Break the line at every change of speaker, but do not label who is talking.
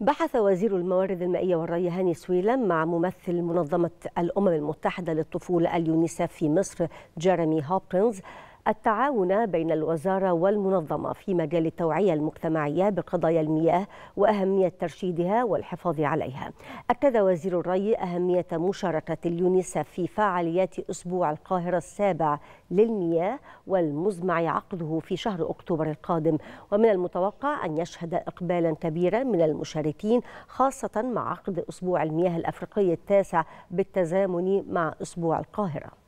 بحث وزير الموارد المائية والري هاني سويلم مع ممثل منظمة الأمم المتحدة للطفولة اليونيسف في مصر جيريمي هوبكنز التعاون بين الوزارة والمنظمة في مجال التوعية المجتمعية بقضايا المياه وأهمية ترشيدها والحفاظ عليها. أكد وزير الري أهمية مشاركة اليونيسف في فعاليات أسبوع القاهرة السابع للمياه والمزمع عقده في شهر أكتوبر القادم. ومن المتوقع أن يشهد إقبالا كبيرا من المشاركين خاصة مع عقد أسبوع المياه الأفريقي التاسع بالتزامن مع أسبوع القاهرة.